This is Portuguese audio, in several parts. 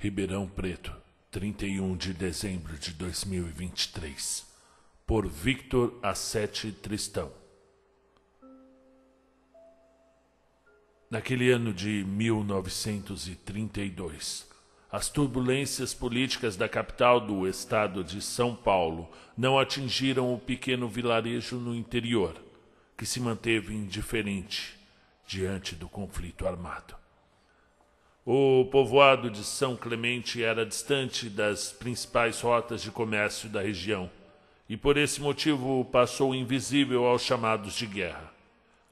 Ribeirão Preto, 31 de dezembro de 2023. Por Victor Assete Tristão. Naquele ano de 1932, as turbulências políticas da capital do estado de São Paulo não atingiram o pequeno vilarejo no interior, que se manteve indiferente diante do conflito armado. O povoado de São Clemente era distante das principais rotas de comércio da região e por esse motivo passou invisível aos chamados de guerra.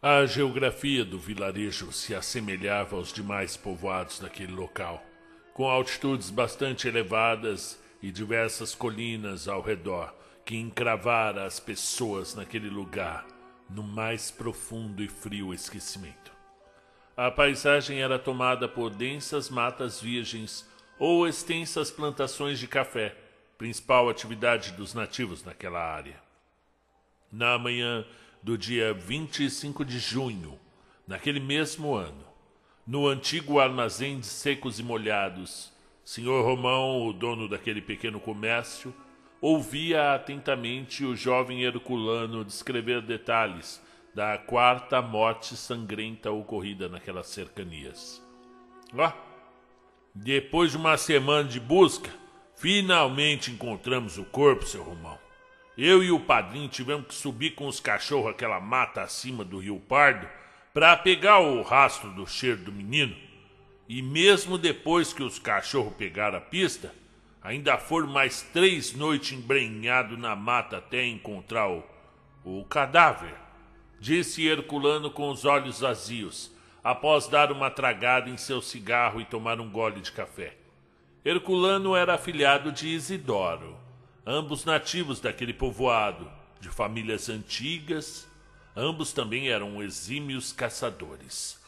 A geografia do vilarejo se assemelhava aos demais povoados daquele local, com altitudes bastante elevadas e diversas colinas ao redor que encravara as pessoas naquele lugar no mais profundo e frio esquecimento. A paisagem era tomada por densas matas virgens ou extensas plantações de café, principal atividade dos nativos naquela área. Na manhã do dia 25 de junho, naquele mesmo ano, no antigo armazém de secos e molhados, Senhor Romão, o dono daquele pequeno comércio, ouvia atentamente o jovem Herculano descrever detalhes da quarta morte sangrenta ocorrida naquelas cercanias. Ó, depois de uma semana de busca, finalmente encontramos o corpo, seu Romão. Eu e o padrinho tivemos que subir com os cachorros aquela mata acima do Rio Pardo para pegar o rastro do cheiro do menino. E mesmo depois que os cachorros pegaram a pista, ainda foram mais três noites embrenhados na mata até encontrar o, o cadáver disse Herculano com os olhos vazios, após dar uma tragada em seu cigarro e tomar um gole de café. Herculano era afilhado de Isidoro, ambos nativos daquele povoado, de famílias antigas, ambos também eram exímios caçadores.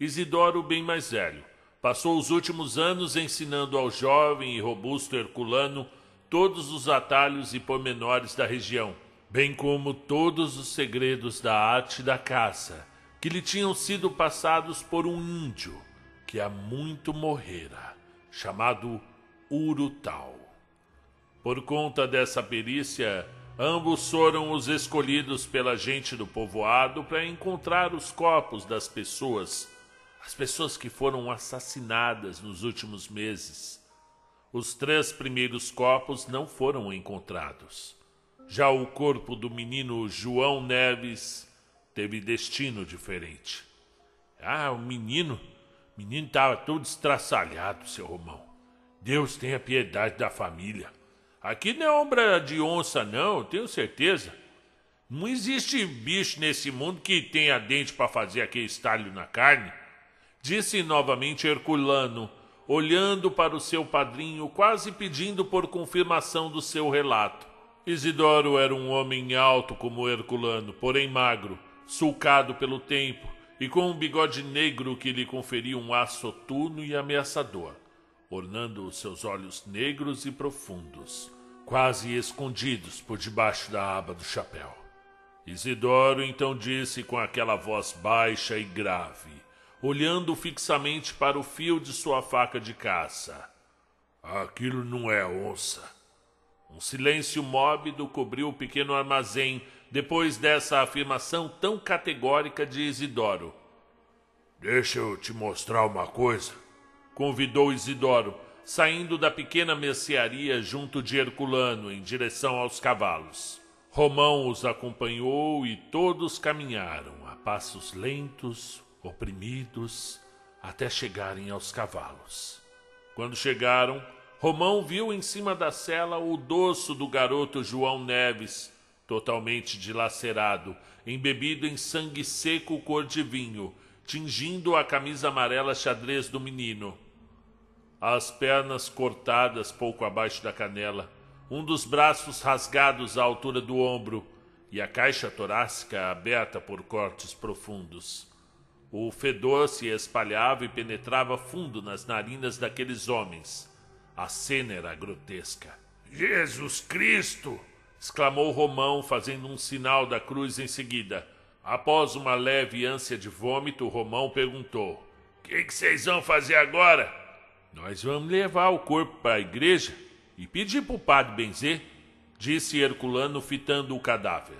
Isidoro, bem mais velho, passou os últimos anos ensinando ao jovem e robusto Herculano todos os atalhos e pormenores da região, bem como todos os segredos da arte da caça que lhe tinham sido passados por um índio que há muito morrera, chamado Urutau. Por conta dessa perícia, ambos foram os escolhidos pela gente do povoado para encontrar os corpos das pessoas, as pessoas que foram assassinadas nos últimos meses. Os três primeiros corpos não foram encontrados. Já o corpo do menino João Neves teve destino diferente. Ah, o menino, o menino estava todo estraçalhado, seu Romão. Deus tenha piedade da família. Aqui não é ombra de onça, não, tenho certeza. Não existe bicho nesse mundo que tenha dente para fazer aquele estalho na carne. Disse novamente Herculano, olhando para o seu padrinho, quase pedindo por confirmação do seu relato. Isidoro era um homem alto como Herculano, porém magro, sulcado pelo tempo e com um bigode negro que lhe conferia um ar soturno e ameaçador, ornando os seus olhos negros e profundos, quase escondidos por debaixo da aba do chapéu. Isidoro então disse com aquela voz baixa e grave, olhando fixamente para o fio de sua faca de caça: Aquilo não é onça um silêncio móbido cobriu o pequeno armazém depois dessa afirmação tão categórica de Isidoro. Deixa eu te mostrar uma coisa, convidou Isidoro, saindo da pequena mercearia junto de Herculano em direção aos cavalos. Romão os acompanhou e todos caminharam a passos lentos, oprimidos, até chegarem aos cavalos. Quando chegaram, Romão viu em cima da cela o dorso do garoto João Neves, totalmente dilacerado, embebido em sangue seco cor de vinho, tingindo a camisa amarela xadrez do menino. As pernas cortadas pouco abaixo da canela, um dos braços rasgados à altura do ombro e a caixa torácica aberta por cortes profundos. O fedor se espalhava e penetrava fundo nas narinas daqueles homens a cena era grotesca. Jesus Cristo! exclamou Romão, fazendo um sinal da cruz em seguida. Após uma leve ânsia de vômito, Romão perguntou: O que, vocês vão fazer agora? Nós vamos levar o corpo para a igreja e pedir para o padre benzer, disse Herculano fitando o cadáver.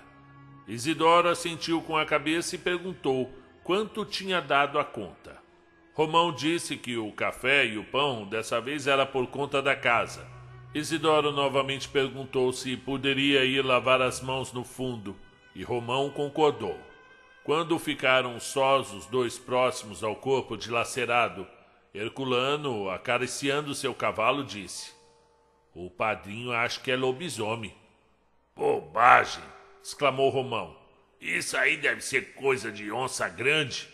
Isidoro assentiu com a cabeça e perguntou quanto tinha dado a conta. Romão disse que o café e o pão dessa vez era por conta da casa. Isidoro novamente perguntou se poderia ir lavar as mãos no fundo, e Romão concordou. Quando ficaram sós os dois próximos ao corpo dilacerado, Herculano, acariciando seu cavalo, disse: O padrinho acha que é lobisomem. Bobagem! exclamou Romão. Isso aí deve ser coisa de onça grande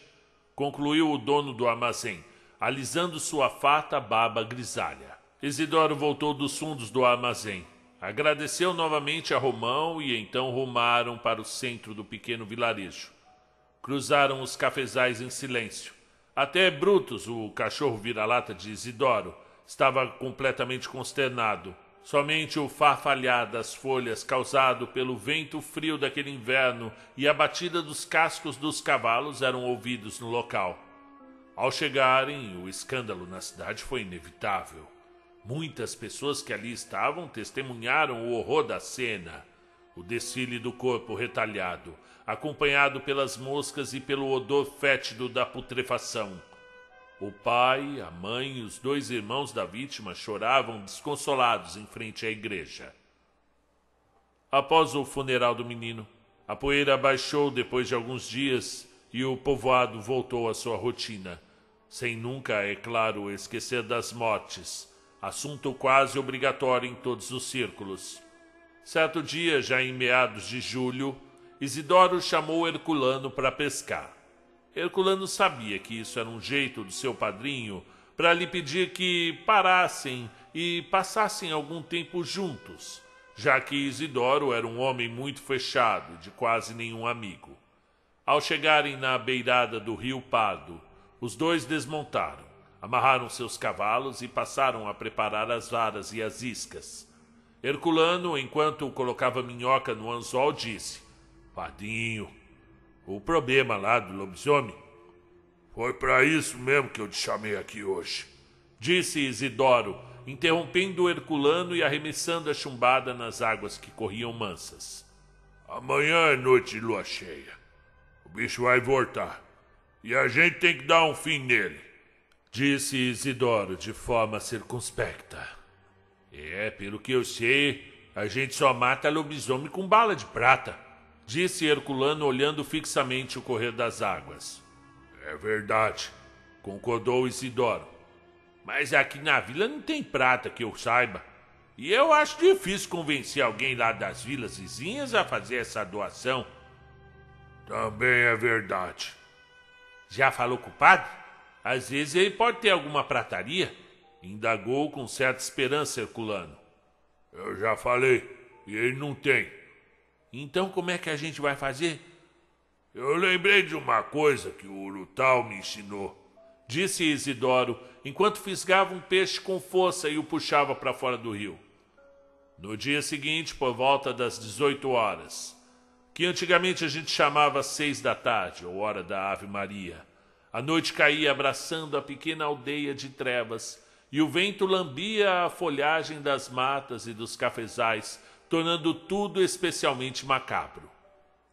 concluiu o dono do armazém, alisando sua farta barba grisalha. Isidoro voltou dos fundos do armazém. Agradeceu novamente a Romão e então rumaram para o centro do pequeno vilarejo. Cruzaram os cafezais em silêncio. Até Brutus, o cachorro vira-lata de Isidoro, estava completamente consternado. Somente o farfalhar das folhas causado pelo vento frio daquele inverno e a batida dos cascos dos cavalos eram ouvidos no local. Ao chegarem, o escândalo na cidade foi inevitável. Muitas pessoas que ali estavam testemunharam o horror da cena. O desfile do corpo retalhado, acompanhado pelas moscas e pelo odor fétido da putrefação o pai, a mãe e os dois irmãos da vítima choravam desconsolados em frente à igreja. Após o funeral do menino, a poeira abaixou depois de alguns dias e o povoado voltou à sua rotina, sem nunca, é claro, esquecer das mortes, assunto quase obrigatório em todos os círculos. Certo dia, já em meados de julho, Isidoro chamou Herculano para pescar. Herculano sabia que isso era um jeito do seu padrinho para lhe pedir que parassem e passassem algum tempo juntos, já que Isidoro era um homem muito fechado, de quase nenhum amigo. Ao chegarem na beirada do rio Pardo, os dois desmontaram, amarraram seus cavalos e passaram a preparar as varas e as iscas. Herculano, enquanto colocava minhoca no anzol, disse: Padrinho, o problema lá do lobisomem. Foi para isso mesmo que eu te chamei aqui hoje, disse Isidoro, interrompendo o Herculano e arremessando a chumbada nas águas que corriam mansas. Amanhã é noite de lua cheia. O bicho vai voltar. E a gente tem que dar um fim nele, disse Isidoro de forma circunspecta. É, pelo que eu sei, a gente só mata lobisomem com bala de prata disse Herculano olhando fixamente o correr das águas. É verdade, concordou Isidoro. Mas aqui na vila não tem prata que eu saiba. E eu acho difícil convencer alguém lá das vilas vizinhas a fazer essa doação. Também é verdade. Já falou com o padre? Às vezes ele pode ter alguma prataria. Indagou com certa esperança Herculano. Eu já falei, e ele não tem. Então como é que a gente vai fazer? Eu lembrei de uma coisa que o Urutau me ensinou, disse Isidoro, enquanto fisgava um peixe com força e o puxava para fora do rio. No dia seguinte, por volta das 18 horas, que antigamente a gente chamava seis da tarde, ou hora da Ave Maria, a noite caía abraçando a pequena aldeia de trevas e o vento lambia a folhagem das matas e dos cafezais, tornando tudo especialmente macabro.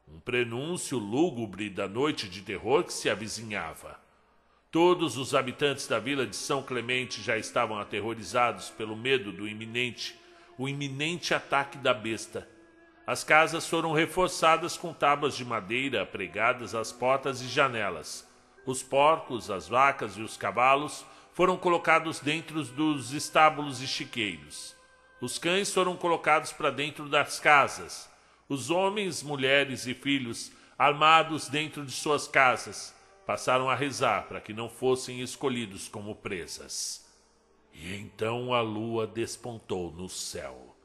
Um prenúncio lúgubre da noite de terror que se avizinhava. Todos os habitantes da vila de São Clemente já estavam aterrorizados pelo medo do iminente, o iminente ataque da besta. As casas foram reforçadas com tábuas de madeira pregadas às portas e janelas. Os porcos, as vacas e os cavalos foram colocados dentro dos estábulos e chiqueiros. Os cães foram colocados para dentro das casas. Os homens, mulheres e filhos, armados dentro de suas casas, passaram a rezar para que não fossem escolhidos como presas. E então a lua despontou no céu,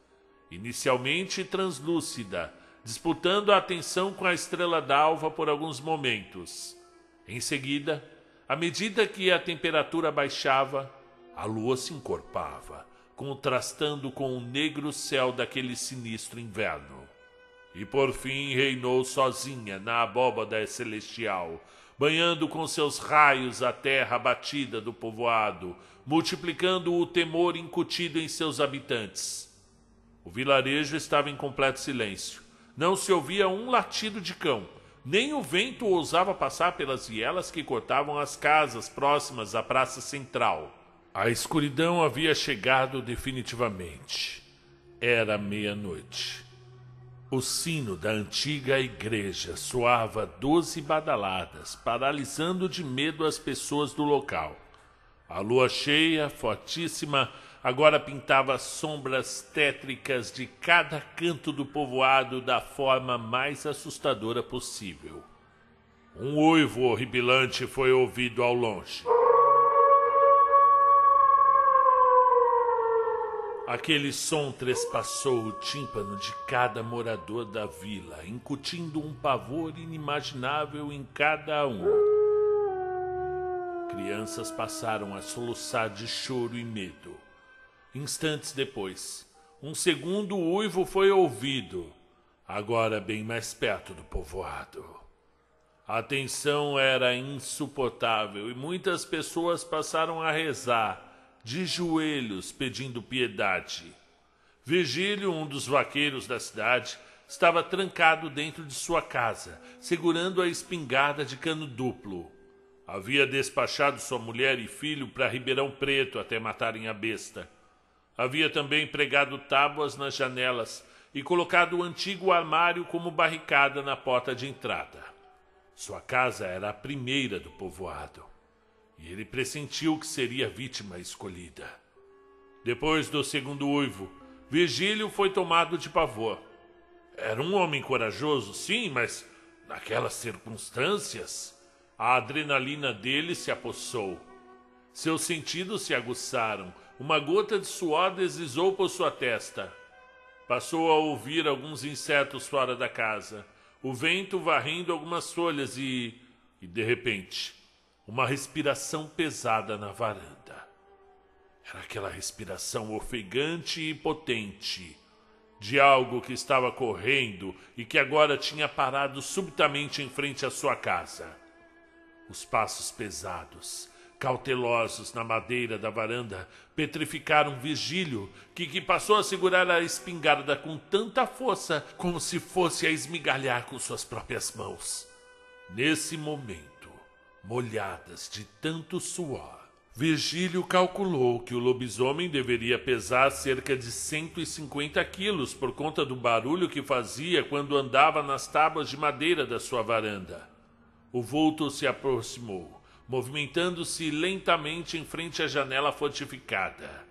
inicialmente translúcida, disputando a atenção com a estrela d'alva por alguns momentos. Em seguida, à medida que a temperatura baixava, a lua se encorpava contrastando com o negro céu daquele sinistro inverno. E por fim reinou sozinha na abóbada celestial, banhando com seus raios a terra abatida do povoado, multiplicando o temor incutido em seus habitantes. O vilarejo estava em completo silêncio. Não se ouvia um latido de cão, nem o vento ousava passar pelas vielas que cortavam as casas próximas à praça central. A escuridão havia chegado definitivamente. Era meia-noite. O sino da antiga igreja soava doze badaladas, paralisando de medo as pessoas do local. A lua cheia, fortíssima, agora pintava sombras tétricas de cada canto do povoado da forma mais assustadora possível. Um uivo horripilante foi ouvido ao longe. Aquele som trespassou o tímpano de cada morador da vila, incutindo um pavor inimaginável em cada um. Crianças passaram a soluçar de choro e medo. Instantes depois, um segundo uivo foi ouvido, agora bem mais perto do povoado. A tensão era insuportável e muitas pessoas passaram a rezar de joelhos pedindo piedade. Virgílio, um dos vaqueiros da cidade, estava trancado dentro de sua casa, segurando a espingarda de cano duplo. Havia despachado sua mulher e filho para Ribeirão Preto até matarem a besta. Havia também pregado tábuas nas janelas e colocado o antigo armário como barricada na porta de entrada. Sua casa era a primeira do povoado e ele pressentiu que seria a vítima escolhida. Depois do segundo uivo, Virgílio foi tomado de pavor. Era um homem corajoso, sim, mas naquelas circunstâncias, a adrenalina dele se apossou. Seus sentidos se aguçaram. Uma gota de suor deslizou por sua testa. Passou a ouvir alguns insetos fora da casa, o vento varrendo algumas folhas e. e de repente, uma respiração pesada na varanda. Era aquela respiração ofegante e potente de algo que estava correndo e que agora tinha parado subitamente em frente à sua casa. Os passos pesados, cautelosos na madeira da varanda, petrificaram Virgílio, que, que passou a segurar a espingarda com tanta força como se fosse a esmigalhar com suas próprias mãos. Nesse momento, molhadas de tanto suor. Virgílio calculou que o lobisomem deveria pesar cerca de 150 quilos por conta do barulho que fazia quando andava nas tábuas de madeira da sua varanda. O vulto se aproximou, movimentando-se lentamente em frente à janela fortificada,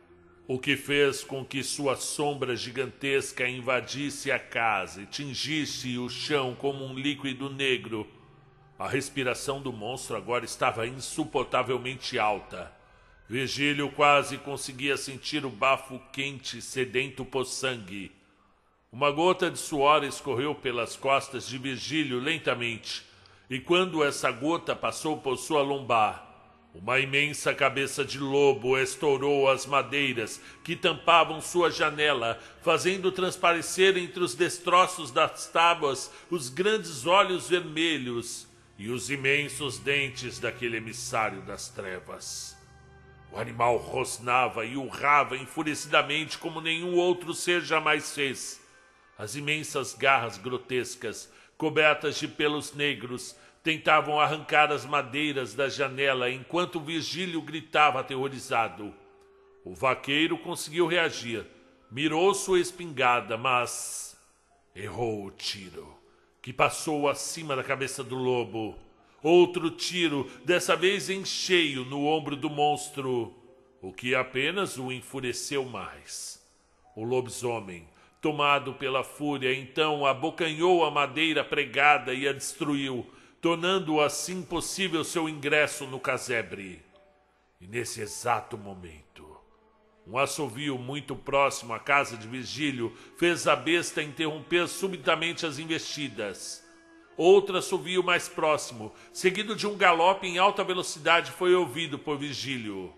o que fez com que sua sombra gigantesca invadisse a casa e tingisse o chão como um líquido negro a respiração do monstro agora estava insuportavelmente alta. Virgílio quase conseguia sentir o bafo quente sedento por sangue. Uma gota de suor escorreu pelas costas de Virgílio lentamente, e quando essa gota passou por sua lombar, uma imensa cabeça de lobo estourou as madeiras que tampavam sua janela, fazendo transparecer entre os destroços das tábuas os grandes olhos vermelhos e os imensos dentes daquele emissário das trevas. O animal rosnava e urrava enfurecidamente como nenhum outro ser jamais fez. As imensas garras grotescas, cobertas de pelos negros, tentavam arrancar as madeiras da janela enquanto Virgílio gritava aterrorizado. O vaqueiro conseguiu reagir, mirou sua espingarda, mas errou o tiro que passou acima da cabeça do lobo. Outro tiro, dessa vez em cheio no ombro do monstro, o que apenas o enfureceu mais. O lobisomem, tomado pela fúria, então abocanhou a madeira pregada e a destruiu, tornando assim possível seu ingresso no casebre. E nesse exato momento, um assovio muito próximo à casa de Virgílio fez a besta interromper subitamente as investidas. Outro assovio mais próximo, seguido de um galope em alta velocidade, foi ouvido por Virgílio.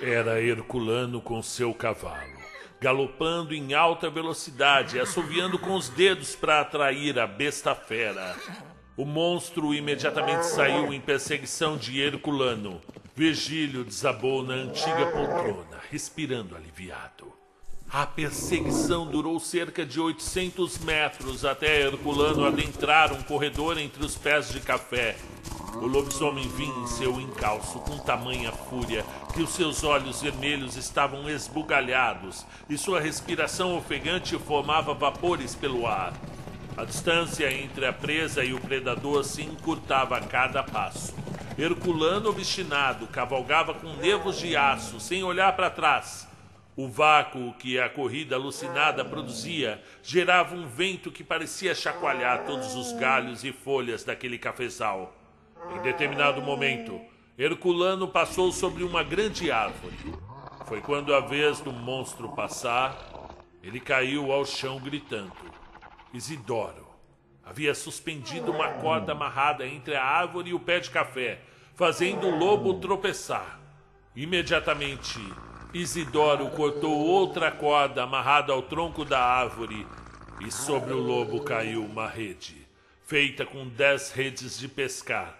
Era Herculano com seu cavalo, galopando em alta velocidade, assoviando com os dedos para atrair a besta fera. O monstro imediatamente saiu em perseguição de Herculano. Virgílio desabou na antiga poltrona, respirando aliviado. A perseguição durou cerca de 800 metros até Herculano adentrar um corredor entre os pés de café. O lobisomem vinha em seu encalço com tamanha fúria que os seus olhos vermelhos estavam esbugalhados e sua respiração ofegante formava vapores pelo ar. A distância entre a presa e o predador se encurtava a cada passo. Herculano obstinado cavalgava com nervos de aço, sem olhar para trás o vácuo que a corrida alucinada produzia gerava um vento que parecia chacoalhar todos os galhos e folhas daquele cafezal. Em determinado momento, Herculano passou sobre uma grande árvore. Foi quando a vez do monstro passar, ele caiu ao chão gritando. Isidoro havia suspendido uma corda amarrada entre a árvore e o pé de café, fazendo o lobo tropeçar. Imediatamente, Isidoro cortou outra corda amarrada ao tronco da árvore e sobre o lobo caiu uma rede, feita com dez redes de pescar,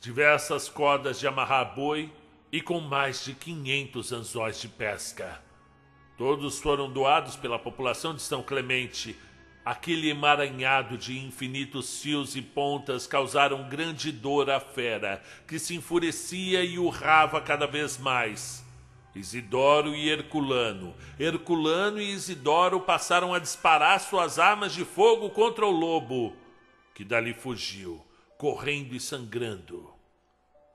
diversas cordas de amarrar boi e com mais de quinhentos anzóis de pesca. Todos foram doados pela população de São Clemente. Aquele emaranhado de infinitos fios e pontas causaram grande dor à fera, que se enfurecia e urrava cada vez mais. Isidoro e Herculano. Herculano e Isidoro passaram a disparar suas armas de fogo contra o lobo, que dali fugiu, correndo e sangrando.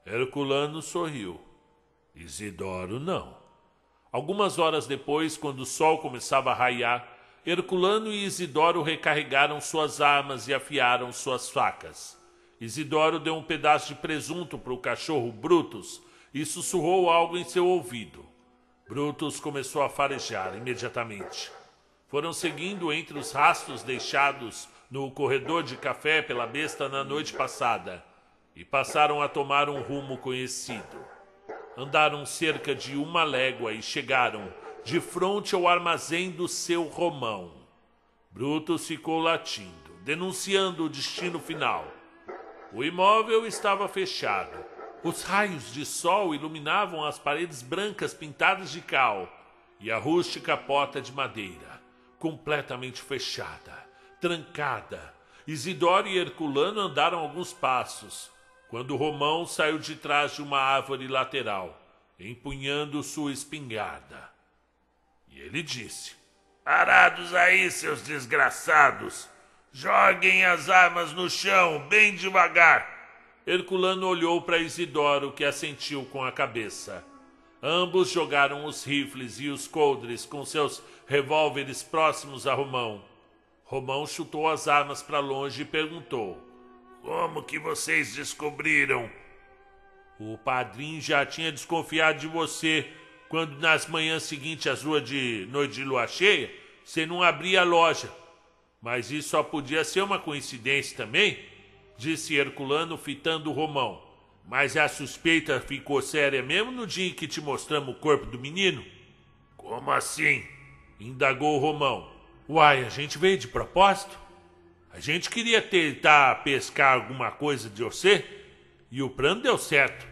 Herculano sorriu. Isidoro não. Algumas horas depois, quando o sol começava a raiar, Herculano e Isidoro recarregaram suas armas e afiaram suas facas. Isidoro deu um pedaço de presunto para o cachorro Brutus e sussurrou algo em seu ouvido. Brutus começou a farejar imediatamente. Foram seguindo entre os rastros deixados no corredor de café pela besta na noite passada e passaram a tomar um rumo conhecido. Andaram cerca de uma légua e chegaram de frente ao armazém do seu Romão. Brutus ficou latindo, denunciando o destino final. O imóvel estava fechado os raios de sol iluminavam as paredes brancas pintadas de cal e a rústica porta de madeira, completamente fechada, trancada. Isidoro e Herculano andaram alguns passos, quando Romão saiu de trás de uma árvore lateral, empunhando sua espingarda. E ele disse: Parados aí, seus desgraçados! Joguem as armas no chão, bem devagar! Herculano olhou para Isidoro, que assentiu com a cabeça. Ambos jogaram os rifles e os coldres com seus revólveres próximos a Romão. Romão chutou as armas para longe e perguntou: Como que vocês descobriram? O padrinho já tinha desconfiado de você quando, nas manhãs seguintes às ruas de noite de lua cheia, você não abria a loja. Mas isso só podia ser uma coincidência também disse Herculano fitando Romão. Mas a suspeita ficou séria mesmo no dia em que te mostramos o corpo do menino? Como assim? indagou Romão. Uai, a gente veio de propósito? A gente queria tentar pescar alguma coisa de você e o plano deu certo.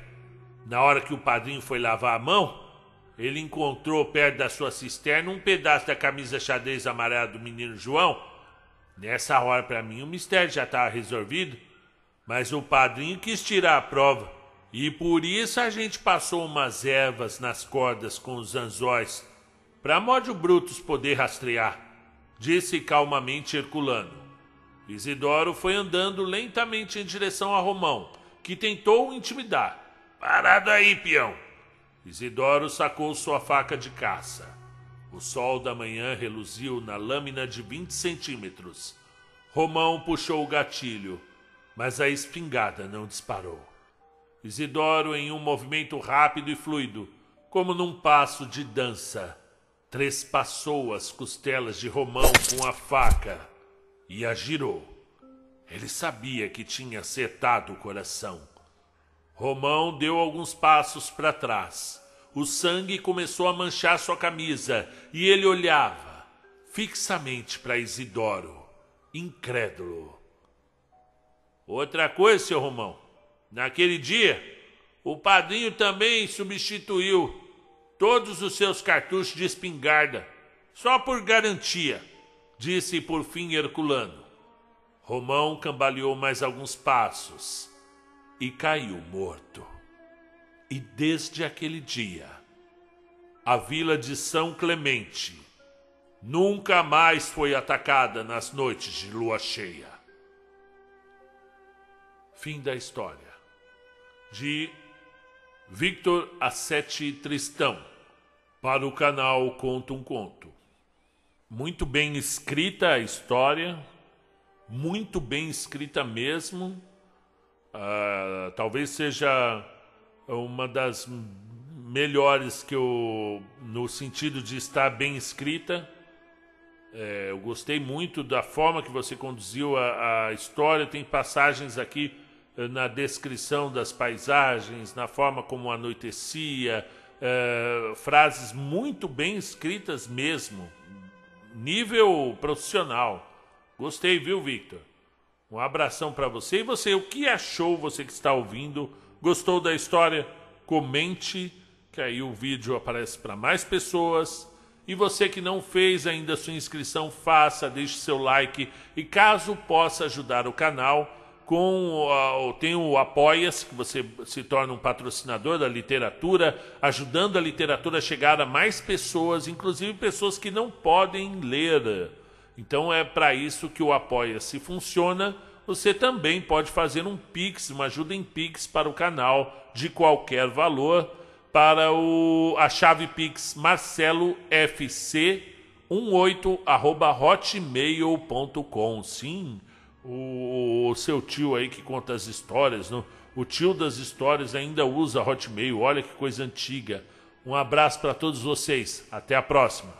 Na hora que o padrinho foi lavar a mão, ele encontrou perto da sua cisterna um pedaço da camisa xadrez amarela do menino João. Nessa hora, para mim, o mistério já estava resolvido. Mas o padrinho quis tirar a prova. E por isso a gente passou umas ervas nas cordas com os anzóis, para Módio Brutus poder rastrear, disse calmamente Herculano. Isidoro foi andando lentamente em direção a Romão, que tentou intimidar. Parado aí, peão! Isidoro sacou sua faca de caça. O sol da manhã reluziu na lâmina de vinte centímetros. Romão puxou o gatilho mas a espingarda não disparou. Isidoro, em um movimento rápido e fluido, como num passo de dança, trespassou as costelas de Romão com a faca e a girou. Ele sabia que tinha acertado o coração. Romão deu alguns passos para trás. O sangue começou a manchar sua camisa e ele olhava fixamente para Isidoro, incrédulo. Outra coisa, seu Romão, naquele dia, o padrinho também substituiu todos os seus cartuchos de espingarda, só por garantia, disse por fim Herculano. Romão cambaleou mais alguns passos e caiu morto. E desde aquele dia, a vila de São Clemente nunca mais foi atacada nas noites de lua cheia. Fim da história. De Victor Assetti Tristão, para o canal Conto um Conto. Muito bem escrita a história, muito bem escrita mesmo. Uh, talvez seja uma das melhores que eu, no sentido de estar bem escrita. É, eu gostei muito da forma que você conduziu a, a história. Tem passagens aqui eh, na descrição das paisagens, na forma como anoitecia, é, frases muito bem escritas mesmo, nível profissional. Gostei, viu, Victor? Um abração para você. E você, o que achou, você que está ouvindo? Gostou da história? Comente que aí o vídeo aparece para mais pessoas. E você que não fez ainda sua inscrição, faça, deixe seu like. E caso possa ajudar o canal, com tem o Apoia-se, que você se torna um patrocinador da literatura, ajudando a literatura a chegar a mais pessoas, inclusive pessoas que não podem ler. Então é para isso que o Apoia-se funciona. Você também pode fazer um Pix, uma ajuda em Pix para o canal de qualquer valor para o, a chave Pix marcelofc18@hotmail.com. Sim, o, o, seu tio aí que conta as histórias, o tio das histórias ainda usa Hotmail. Olha que coisa antiga. Um abraço para todos vocês. Até a próxima.